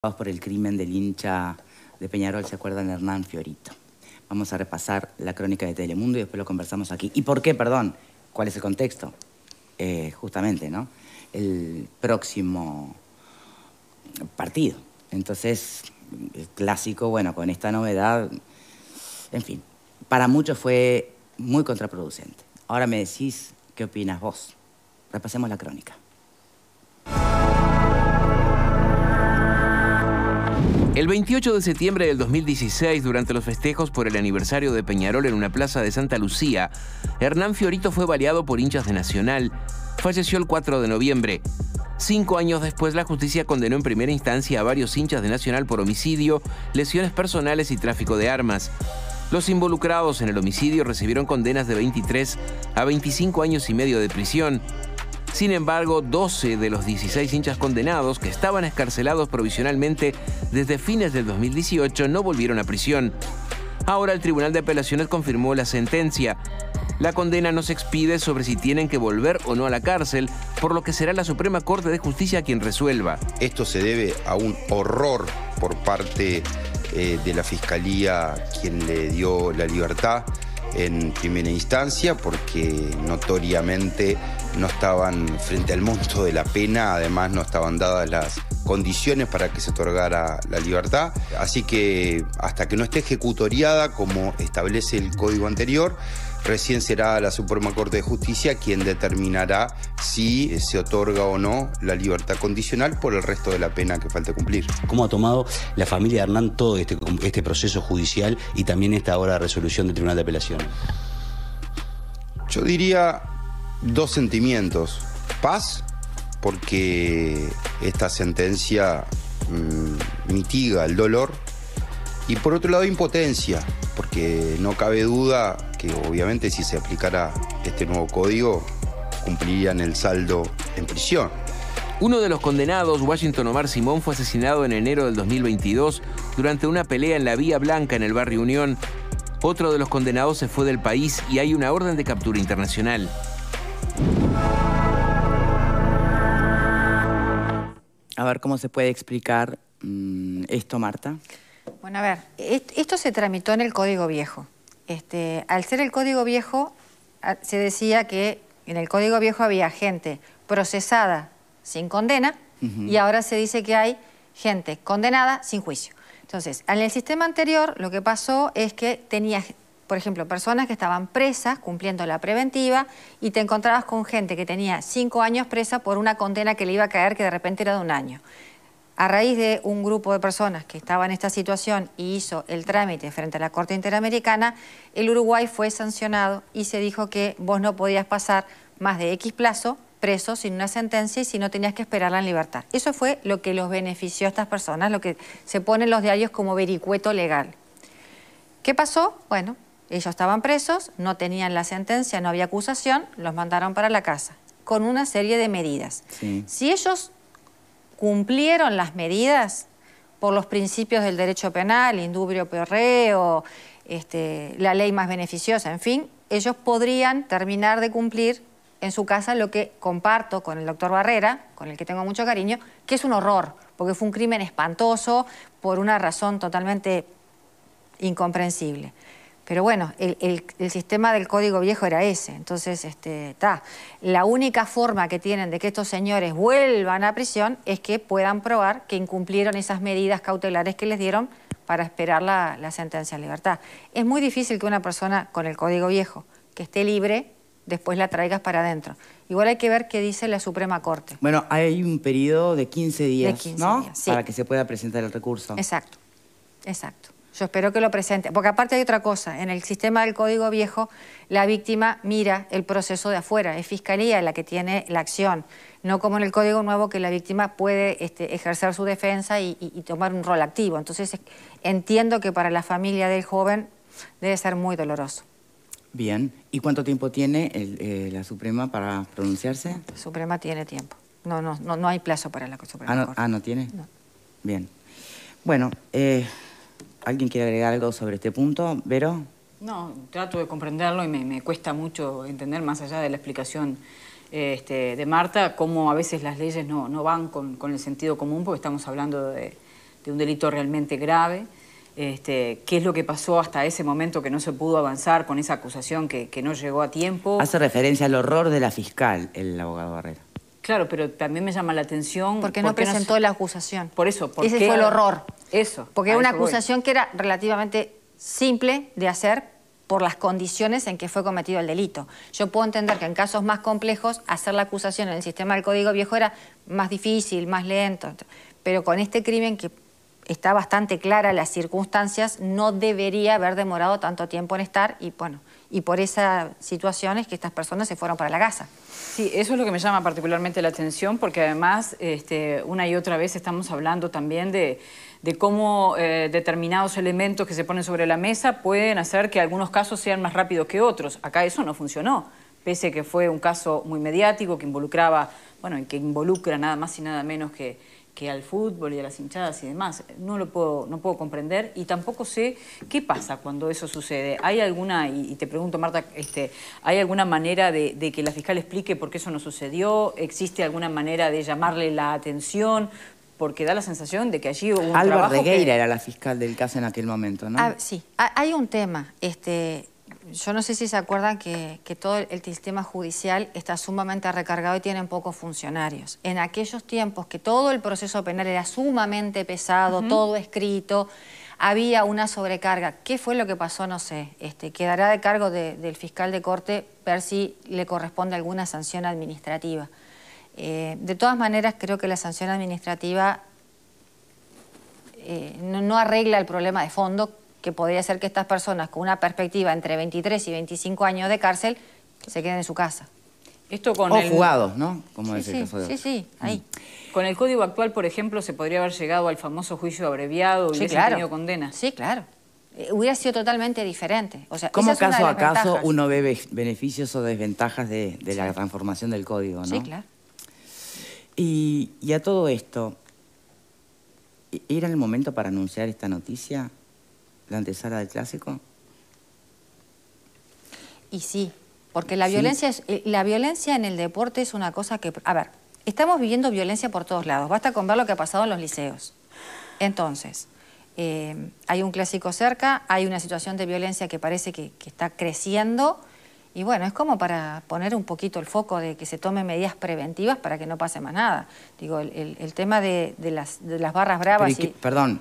por el crimen del hincha de Peñarol, ¿se acuerdan? Hernán Fiorito. Vamos a repasar la crónica de Telemundo y después lo conversamos aquí. ¿Y por qué, perdón? ¿Cuál es el contexto? Eh, justamente, ¿no? El próximo partido. Entonces, el clásico, bueno, con esta novedad, en fin, para muchos fue muy contraproducente. Ahora me decís, ¿qué opinas vos? Repasemos la crónica. El 28 de septiembre del 2016, durante los festejos por el aniversario de Peñarol en una plaza de Santa Lucía, Hernán Fiorito fue baleado por hinchas de Nacional. Falleció el 4 de noviembre. Cinco años después, la justicia condenó en primera instancia a varios hinchas de Nacional por homicidio, lesiones personales y tráfico de armas. Los involucrados en el homicidio recibieron condenas de 23 a 25 años y medio de prisión. Sin embargo, 12 de los 16 hinchas condenados, que estaban escarcelados provisionalmente desde fines del 2018, no volvieron a prisión. Ahora el Tribunal de Apelaciones confirmó la sentencia. La condena no se expide sobre si tienen que volver o no a la cárcel, por lo que será la Suprema Corte de Justicia quien resuelva. Esto se debe a un horror por parte eh, de la Fiscalía quien le dio la libertad en primera instancia porque notoriamente no estaban frente al monto de la pena, además no estaban dadas las condiciones para que se otorgara la libertad. Así que hasta que no esté ejecutoriada como establece el código anterior, recién será la Suprema Corte de Justicia quien determinará si se otorga o no la libertad condicional por el resto de la pena que falta cumplir. ¿Cómo ha tomado la familia de Hernán todo este, este proceso judicial y también esta ahora resolución del Tribunal de Apelaciones? Yo diría dos sentimientos. Paz, porque esta sentencia mm, mitiga el dolor. Y por otro lado, impotencia, porque no cabe duda que obviamente si se aplicara este nuevo código, cumplirían el saldo en prisión. Uno de los condenados, Washington Omar Simón, fue asesinado en enero del 2022 durante una pelea en la Vía Blanca en el barrio Unión. Otro de los condenados se fue del país y hay una orden de captura internacional. A ver cómo se puede explicar mm, esto, Marta. Bueno, a ver, esto se tramitó en el Código Viejo. Este, al ser el Código Viejo, se decía que en el Código Viejo había gente procesada sin condena y ahora se dice que hay gente condenada sin juicio. Entonces, en el sistema anterior lo que pasó es que tenías por ejemplo, personas que estaban presas cumpliendo la preventiva y te encontrabas con gente que tenía cinco años presa por una condena que le iba a caer que de repente era de un año. A raíz de un grupo de personas que estaba en esta situación y hizo el trámite frente a la Corte Interamericana, el Uruguay fue sancionado y se dijo que vos no podías pasar más de X plazo preso sin una sentencia y si no tenías que esperarla en libertad. Eso fue lo que los benefició a estas personas, lo que se pone en los diarios como vericueto legal. ¿Qué pasó? Bueno, ellos estaban presos, no tenían la sentencia, no había acusación, los mandaron para la casa, con una serie de medidas. Si ellos cumplieron las medidas por los principios del derecho penal, indubrio perreo, este, la ley más beneficiosa, en fin, ellos podrían terminar de cumplir en su casa lo que comparto con el doctor Barrera, con el que tengo mucho cariño, que es un horror, porque fue un crimen espantoso por una razón totalmente incomprensible. Pero bueno, el, sistema del código viejo era ese. Entonces, este, la única forma que tienen de que estos señores vuelvan a prisión es que puedan probar que incumplieron esas medidas cautelares que les dieron para esperar la, la sentencia en libertad. Es muy difícil que una persona con el código viejo, que esté libre, después la traigas para adentro. Igual hay que ver qué dice la Suprema Corte. Bueno, hay un periodo de 15 días, ¿no? Para que se pueda presentar el recurso. Exacto, exacto. Yo espero que lo presente, porque aparte hay otra cosa, en el sistema del Código Viejo la víctima mira el proceso de afuera, es Fiscalía la que tiene la acción, no como en el Código Nuevo que la víctima puede este, ejercer su defensa y, tomar un rol activo. Entonces entiendo que para la familia del joven debe ser muy doloroso. Bien, ¿y cuánto tiempo tiene eh, la Suprema para pronunciarse? La Suprema tiene tiempo, no, no, no, no hay plazo para la Suprema ah, no, Corte. Ah, ¿no tiene? No. Bien. Bueno, eh... ¿Alguien quiere agregar algo sobre este punto? ¿Vero? No, trato de comprenderlo y me, cuesta mucho entender, más allá de la explicación este, de Marta, cómo a veces las leyes no, van con, el sentido común, porque estamos hablando de, de un delito realmente grave. Este, qué es lo que pasó hasta ese momento que no se pudo avanzar con esa acusación que, que no llegó a tiempo. Hace referencia al horror de la fiscal, el abogado Barrera. Claro, pero también me llama la atención... Porque no ¿por qué presentó se- la acusación. Por eso, ¿por Ese qué? fue el horror. Eso. Porque era una voy. acusación que era relativamente simple de hacer por las condiciones en que fue cometido el delito. Yo puedo entender que en casos más complejos hacer la acusación en el sistema del Código Viejo era más difícil, más lento, pero con este crimen que está bastante clara las circunstancias, no debería haber demorado tanto tiempo en estar y bueno, y por esa situación es que estas personas se fueron para la casa. Sí, eso es lo que me llama particularmente la atención, porque además este, una y otra vez estamos hablando también de, cómo eh, determinados elementos que se ponen sobre la mesa pueden hacer que algunos casos sean más rápidos que otros. Acá eso no funcionó, pese a que fue un caso muy mediático que involucraba, bueno, que involucra nada más y nada menos que, que al fútbol y a las hinchadas y demás. No lo puedo, no puedo comprender y tampoco sé qué pasa cuando eso sucede. ¿Hay alguna, y y te pregunto Marta, este, ¿hay alguna manera de, de que la fiscal explique por qué eso no sucedió? ¿Existe alguna manera de llamarle la atención? Porque da la sensación de que allí hubo un Alba trabajo que- Regueira era la fiscal del caso en aquel momento, ¿no? Ah, sí, Ha- hay un tema. Este, yo no sé si se acuerdan que, que todo el sistema judicial está sumamente recargado y tienen pocos funcionarios. En aquellos tiempos que todo el proceso penal era sumamente pesado, todo escrito, había una sobrecarga. ¿Qué fue lo que pasó? No sé. Este, quedará de cargo de- del fiscal de corte ver si le corresponde alguna sanción administrativa. Eh, de todas maneras, creo que la sanción administrativa eh, no, no arregla el problema de fondo, que podría ser que estas personas con una perspectiva entre 23 y 25 años de cárcel se queden en su casa. Esto con o el, jugados, ¿no? Como Sí, es el sí, caso de sí, sí, ahí. con el código actual, por ejemplo, se podría haber llegado al famoso juicio abreviado y Sí, claro. tenido condena. Sí, claro. Eh, hubiera sido totalmente diferente. O sea, ¿Cómo esa es una caso de a caso ventajas. uno ve be- beneficios o desventajas de, de la transformación del código, no? Sí, claro. Y, y a todo esto, ¿e- ¿era el momento para anunciar esta noticia? ¿La antesala del clásico? Y sí, porque la Sí. violencia es, eh, la violencia en el deporte es una cosa que, a ver, estamos viviendo violencia por todos lados. Basta con ver lo que ha pasado en los liceos. Entonces, eh, hay un clásico cerca, hay una situación de violencia que parece que, que está creciendo. Y bueno, es como para poner un poquito el foco de que se tomen medidas preventivas para que no pase más nada. Digo, el, el- el tema de, de las, de las barras bravas ¿y perdón,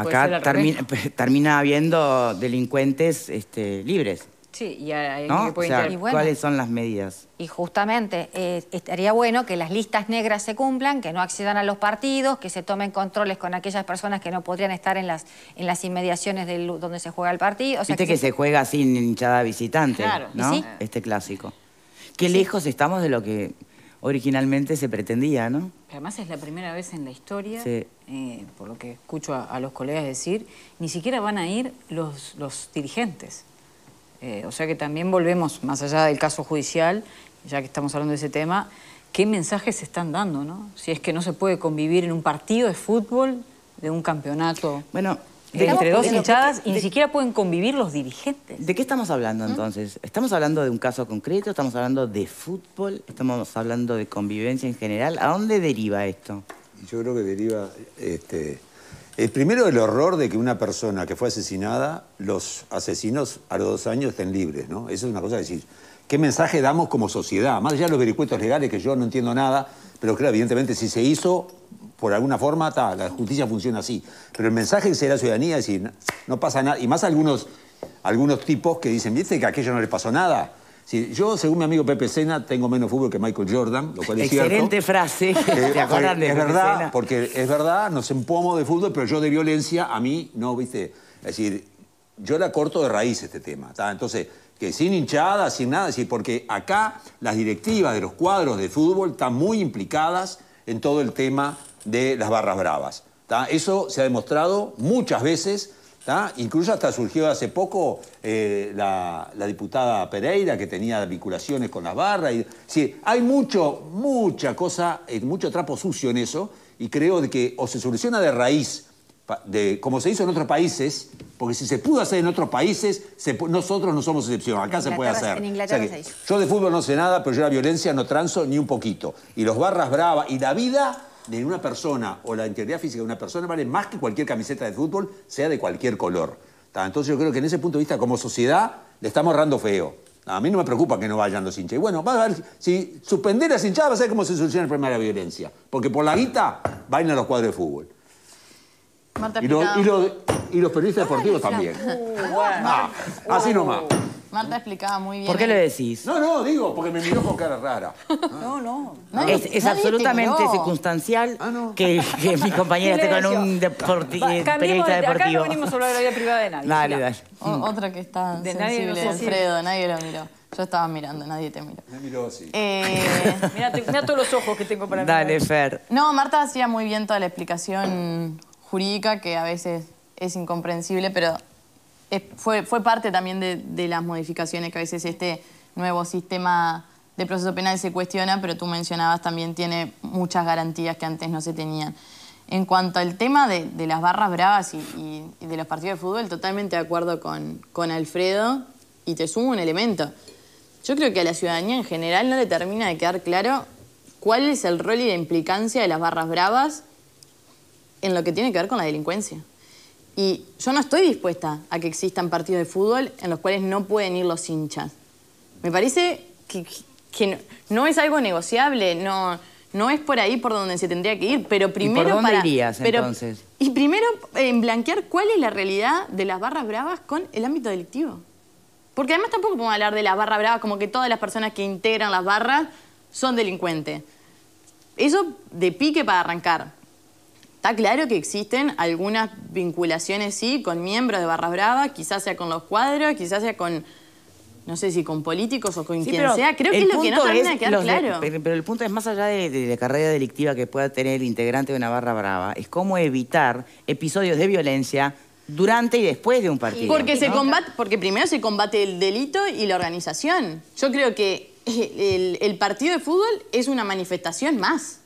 acá termina, termina habiendo delincuentes este, libres, Sí, y hay ¿no? que O sea, inter- Y bueno. ¿cuáles son las medidas? Y justamente eh, estaría bueno que las listas negras se cumplan, que no accedan a los partidos, que se tomen controles con aquellas personas que no podrían estar en las, en las inmediaciones del, donde se juega el partido. O sea, Viste que se juega sin hinchada visitante, Claro. ¿no? Este clásico. Qué lejos estamos de lo que originalmente se pretendía, ¿no? Además es la primera vez en la historia, Sí. eh, por lo que escucho a, a los colegas decir, ni siquiera van a ir los, los dirigentes. Eh, o sea que también volvemos, más allá del caso judicial, ya que estamos hablando de ese tema, ¿qué mensajes se están dando? ¿no? Si es que no se puede convivir en un partido de fútbol, de un campeonato, Bueno, eh, entre dos de- hinchadas, y de- ni siquiera pueden convivir los dirigentes. ¿De qué estamos hablando entonces? ¿Estamos hablando de un caso concreto? ¿Estamos hablando de fútbol? ¿Estamos hablando de convivencia en general? ¿A dónde deriva esto? Yo creo que deriva, este, el primero el horror de que una persona que fue asesinada, los asesinos a los dos años estén libres, ¿no? Eso es una cosa de decir. ¿Qué mensaje damos como sociedad? Más allá de los vericuetos legales, que yo no entiendo nada, pero claro, evidentemente si se hizo, por alguna forma, ta, la justicia funciona así. Pero el mensaje que se da a la ciudadanía es decir, no pasa nada, y más algunos, algunos tipos que dicen, ¿viste que a aquello no le pasó nada? Si, yo, según mi amigo Pepe Sena, tengo menos fútbol que Michael Jordan, lo cual es cierto. Excelente frase. Eh, ¿Te acuerdan de es verdad, Sena? porque es verdad, nos empomo de fútbol, pero yo de violencia, a mí no, viste. Es decir, yo la corto de raíz este tema. ¿tá? Entonces, que sin hinchada, sin nada, es decir, porque acá las directivas de los cuadros de fútbol están muy implicadas en todo el tema de las barras bravas. ¿tá? Eso se ha demostrado muchas veces. ¿tá? Incluso hasta surgió hace poco eh, la, la diputada Pereira, que tenía vinculaciones con las barras. Y, sí, hay mucho, mucha cosa, eh, mucho trapo sucio en eso, y creo de que o se soluciona de raíz, de, como se hizo en otros países, porque si se pudo hacer en otros países, se nosotros no somos excepción, acá se puede hacer. en Inglaterra que se hizo. Yo de fútbol no sé nada, pero yo la violencia no transo ni un poquito. Y los barras bravas, y la vida de una persona o la integridad física de una persona vale más que cualquier camiseta de fútbol, sea de cualquier color. Entonces yo creo que en ese punto de vista, como sociedad, le estamos ahorrando feo. A mí no me preocupa que no vayan los hinchas. Y bueno, va a ver, si suspender las hinchadas va a ser cómo se soluciona el problema de la violencia. Porque por la guita bailan los cuadros de fútbol. Y, lo- explicaba, y lo- y los periodistas deportivos también. Ah, así nomás. Marta explicaba muy bien. ¿Por qué lo decís? No, no, digo, porque me miró con cara rara. No, no. Nadie- Es, es nadie te absolutamente miró. circunstancial Ah, no. que, que mi compañera esté con un deporti- Va, eh, periodista de- Acá deportivo. no venimos a hablar de la vida privada de nadie. Dale, dale. O- otra que está De nadie sensible, de nosotros. Alfredo, nadie lo miró. Yo estaba mirando, nadie te miró. Me miró así. Eh, Mira, todos los ojos que tengo para Dale, mirar. Fer. no, Marta hacía muy bien toda la explicación jurídica, que a veces es incomprensible, pero fue, parte también de, las modificaciones que a veces este nuevo sistema de proceso penal se cuestiona, pero tú mencionabas también tiene muchas garantías que antes no se tenían. En cuanto al tema de, las barras bravas y de los partidos de fútbol, totalmente de acuerdo con, con Alfredo y te sumo un elemento. Yo creo que a la ciudadanía en general no le termina de quedar claro cuál es el rol y la implicancia de las barras bravas en lo que tiene que ver con la delincuencia. Y yo no estoy dispuesta a que existan partidos de fútbol en los cuales no pueden ir los hinchas. Me parece que, que no, no es algo negociable, no, no es por ahí por donde se tendría que ir, pero primero dónde para... irías, pero- entonces? Y primero en blanquear cuál es la realidad de las barras bravas con el ámbito delictivo. Porque además tampoco podemos hablar de las barras bravas como que todas las personas que integran las barras son delincuentes. Eso de pique para arrancar. Está claro que existen algunas vinculaciones, sí, con miembros de Barras Bravas, quizás sea con los cuadros, quizás sea con, no sé si con políticos o con Sí, quien sea. Creo que es lo que no termina de quedar de- claro. pero, el punto es más allá de, de la carrera delictiva que pueda tener el integrante de una barra brava, es cómo evitar episodios de violencia durante y después de un partido. Porque se combate, porque primero se combate el delito y la organización. Yo creo que el, el partido de fútbol es una manifestación más.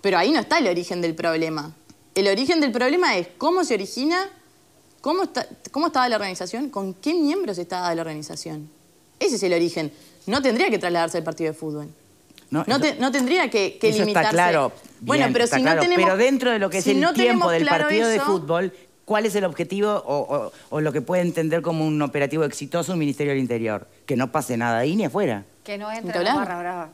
Pero ahí no está el origen del problema. El origen del problema es cómo se origina, cómo, está, cómo estaba la organización, con qué miembros estaba la organización. Ese es el origen. No tendría que trasladarse al partido de fútbol. No, No, eso- te- no tendría que, que Eso está limitarse. claro. Bueno, bien, pero está si claro, no tenemos. Pero dentro de lo que es si el no tiempo del claro partido de fútbol, ¿cuál es el objetivo o, o- o lo que puede entender como un operativo exitoso un Ministerio del Interior? Que no pase nada ahí ni afuera. Que no entre la barra brava.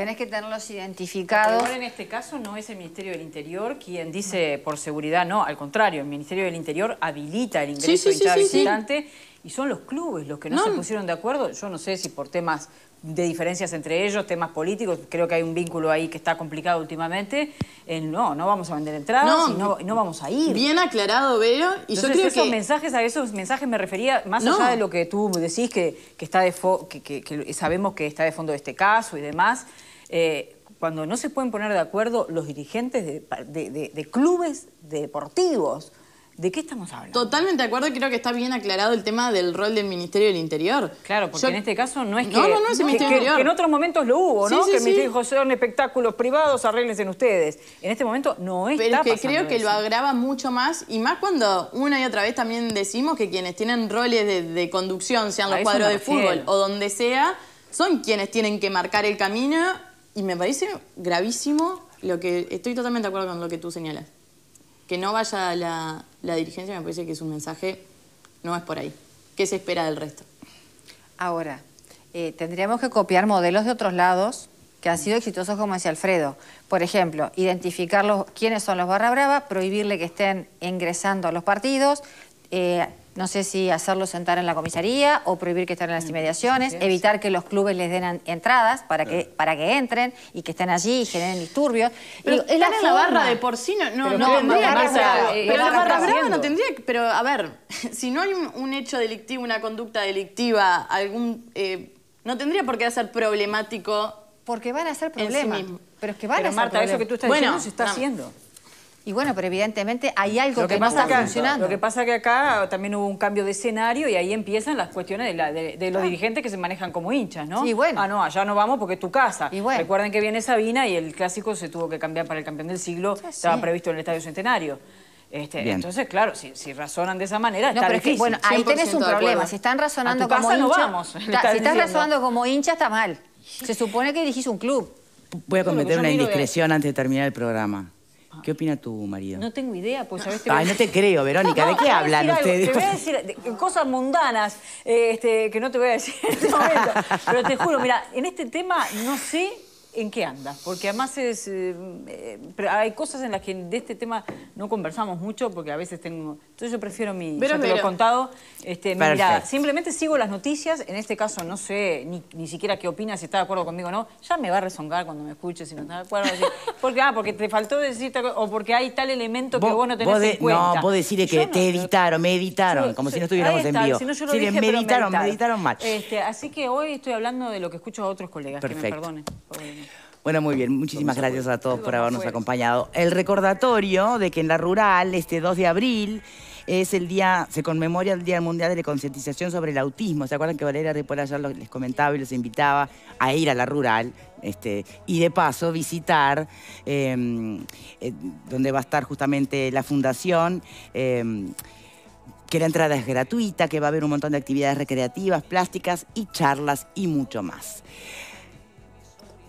Tenés que tenerlos identificados. igual en este caso no es el Ministerio del Interior quien dice por seguridad, no, al contrario, el Ministerio del Interior habilita el ingreso Sí, sí, de hinchada sí, sí, sí. visitante y son los clubes los que no, No. se pusieron de acuerdo. Yo no sé si por temas de diferencias entre ellos, temas políticos, creo que hay un vínculo ahí que está complicado últimamente. en, no, no vamos a vender entradas No, y, no, y no vamos a ir. Bien aclarado, Vero. Y Entonces, yo creo esos que. mensajes, a esos mensajes me refería, más No. allá de lo que tú decís que, que está de fo- que, que- que sabemos que está de fondo de este caso y demás, eh, cuando no se pueden poner de acuerdo los dirigentes de, de- de- de clubes deportivos, ¿de qué estamos hablando? Totalmente de acuerdo, y creo que está bien aclarado el tema del rol del Ministerio del Interior. Claro, porque Yo- en este caso no es que... No, no, no es el Ministerio del Interior. que en otros momentos lo hubo, ¿no? sí, que el sí. Ministerio dijo, son espectáculos privados, arréglense ustedes. En este momento no está Pero es que pasando creo que eso. lo agrava mucho más, y más cuando una y otra vez también decimos que quienes tienen roles de, de conducción, sean los cuadros de fútbol o donde sea, son quienes tienen que marcar el camino, y me parece gravísimo lo que. Estoy totalmente de acuerdo con lo que tú señalas. Que no vaya la, la dirigencia, me parece que es un mensaje, no es por ahí. ¿Qué se espera del resto? Ahora, eh, tendríamos que copiar modelos de otros lados que han sido exitosos, como decía Alfredo. Por ejemplo, identificar quiénes son los barra brava, prohibirle que estén ingresando a los partidos, eh, no sé si hacerlos sentar en la comisaría o prohibir que estén en las inmediaciones, evitar que los clubes les den entradas para que, para que entren y que estén allí y generen disturbios. Pero Digo, estar en la barra de por sí no, no, Pero no no. Marta, eh, pero la barra brava no tendría que... Pero a ver, si no hay un, un hecho delictivo, una conducta delictiva, algún... eh, no tendría por qué ser problemático Porque van a ser sí problemas. pero es que van Pero a ser Marta, eso problemas. que tú estás Bueno, diciendo se está no. haciendo. Y bueno, pero evidentemente hay algo Lo que, que, no pasa está que, funcionando. lo que pasa que acá también hubo un cambio de escenario y ahí empiezan las cuestiones de, la- de- de los dirigentes que se manejan como hinchas, ¿no? Sí, bueno. Ah, no, allá no vamos porque es tu casa. Y bueno. Recuerden que viene Sabina y el clásico se tuvo que cambiar para el campeón del siglo, estaba previsto en el Estadio Centenario. Este, entonces, claro, si, si razonan de esa manera, No, está pero es que, difícil. bueno, ahí 100% tenés un problema. Si están razonando como casa no vamos, está- si estás razonando como hincha, está mal. Se supone que dirigís un club. Voy a es cometer una indiscreción antes de terminar el programa. ¿Qué opina tu marido? No tengo idea, pues a veces... Ay, no te creo, Verónica. ¿De qué hablan algo, ustedes? Te voy a decir de- cosas mundanas eh, este, que no te voy a decir en este momento. Pero te juro, mira, en este tema no sé en qué anda, porque además es, eh, eh, pero hay cosas en las que de este tema no conversamos mucho, porque a veces tengo... Entonces yo prefiero mi... Vero, ya te lo he contado, este, mi Perfecto. mirada. Simplemente sigo las noticias, en este caso no sé ni, ni siquiera qué opinas, si está de acuerdo conmigo o no. Ya me va a rezongar cuando me escuches si no está de acuerdo. así, porque, ah, porque te faltó decir o porque hay tal elemento que vos no tenés de- en cuenta. No, vos decirle que Yo no- te editaron, me editaron, yo- como si no estuviéramos en vivo. Si no, yo lo Sí, dije, me pero editaron, me editaron mal. Este, así que hoy estoy hablando de lo que escucho a otros colegas, que me Perfecto. perdonen. Porque- Bueno, muy bien. Muchísimas gracias a todos por habernos acompañado. El recordatorio de que en la rural, este 2 de abril, es el día, se conmemora el Día Mundial de Concientización sobre el Autismo. ¿Se acuerdan que Valeria Ripoll ayer les comentaba y los invitaba a ir a la rural? Este, y de paso visitar eh, eh, donde va a estar justamente la fundación. eh, que la entrada es gratuita, que va a haber un montón de actividades recreativas, plásticas y charlas y mucho más.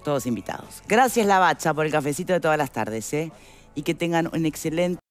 Todos invitados. Gracias, La Bacha, por el cafecito de todas las tardes, ¿eh? Y que tengan un excelente.